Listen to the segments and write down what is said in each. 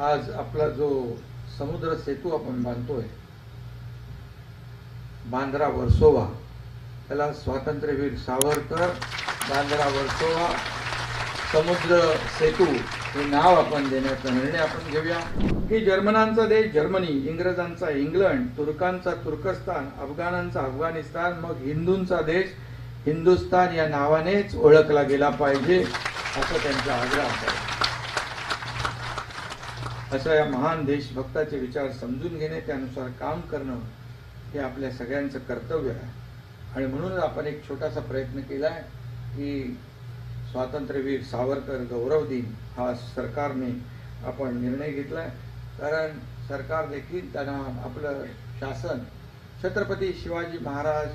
आज आपला जो समुद्र सेतू आपण बांधतोय बांद्रा वर्सोवा त्याला स्वातंत्र्यवीर सावरकर बांद्रा वर्सोवा समुद्र सेतू हे नाव आपण देण्याचा निर्णय आपण घेऊया. की जर्मनांचा देश जर्मनी इंग्रजांचा इंग्लंड तुर्कांचा तुर्कस्तान अफगाणांचा अफगाणिस्तान मग हिंदूंचा देश. हिंदुस्तान या नावानेच ओळखला गेला पाहिजे असं त्यांचा आग्रह आहे. असा या महान देशभक्ताचे विचार समजून घेणे त्यानुसार काम करणं हे आपल्या सगळ्यांचं कर्तव्य आहे. आणि म्हणूनच आपण एक छोटासा प्रयत्न केला आहे की स्वातंत्र्यवीर सावरकर गौरव दिन हा सरकारने आपण निर्णय घेतला आहे कारण सरकार देखील त्यांना आपलं शासन छत्रपती शिवाजी महाराज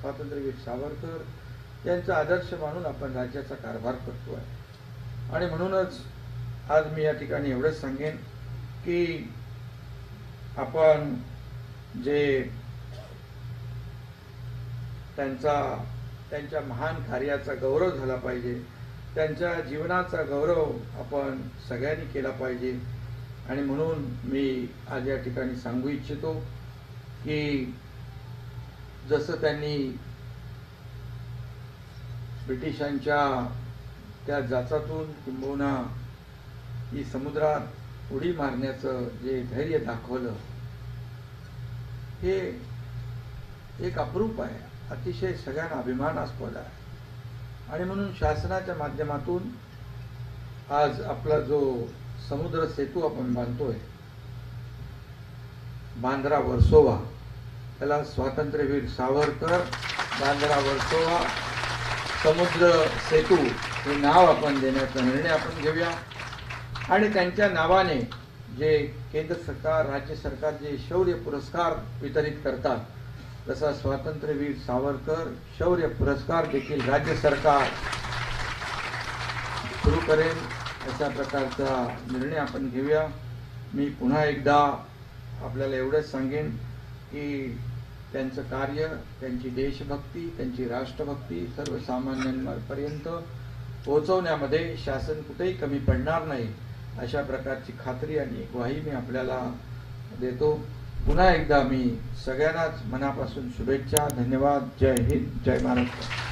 स्वातंत्र्यवीर सावरकर यांचा आदर्श मानून आपण राज्याचा कारभार करतो आहे आणि म्हणूनच आज मी या ठिकाणी एवढंच सांगेन की आपण जे त्यांचा त्यांच्या महान कार्याचा गौरव झाला पाहिजे त्यांच्या जीवनाचा गौरव आपण सगळ्यांनी केला पाहिजे. आणि म्हणून मी आज या ठिकाणी सांगू इच्छितो की जसं त्यांनी ब्रिटिशांच्या त्या जाचातून किंबहुना ही समुद्रात उडी मारण्याचं जे धैर्य दाखवलं हे एक अप्रूप आहे. अतिशय सगळ्यांना अभिमानास्पद आहे. आणि म्हणून शासनाच्या माध्यमातून आज आपला जो समुद्र सेतू आपण बांधतोय बांद्रा वर्सोवा त्याला स्वातंत्र्यवीर सावरकर बांद्रा वर्सोवा समुद्र सेतू हे नाव आपण देण्याचा निर्णय आपण घेऊया. आणि त्यांच्या नावाने जे केंद्र सरकार राज्य सरकार जे शौर्य पुरस्कार वितरित करतात तसा स्वातंत्र्यवीर सावरकर शौर्य पुरस्कार देखील राज्य सरकार सुरू करेल. अशा प्रकारचा निर्णय आपण घेऊया. मी पुन्हा एकदा आपल्याला एवढंच सांगेन की त्यांचं कार्य त्यांची देशभक्ती त्यांची राष्ट्रभक्ती सर्वसामान्यांपर्यंत पोहोचवण्यामध्ये शासन कुठेही कमी पडणार नाही. अशा प्रकारची खात्री आणि ग्वाही मी आपल्याला देतो. पुन्हा एकदा मी सगळ्यांनाच मनापासून शुभेच्छा धन्यवाद. जय हिंद. जय महाराष्ट्र.